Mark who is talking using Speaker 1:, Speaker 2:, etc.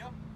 Speaker 1: Yep.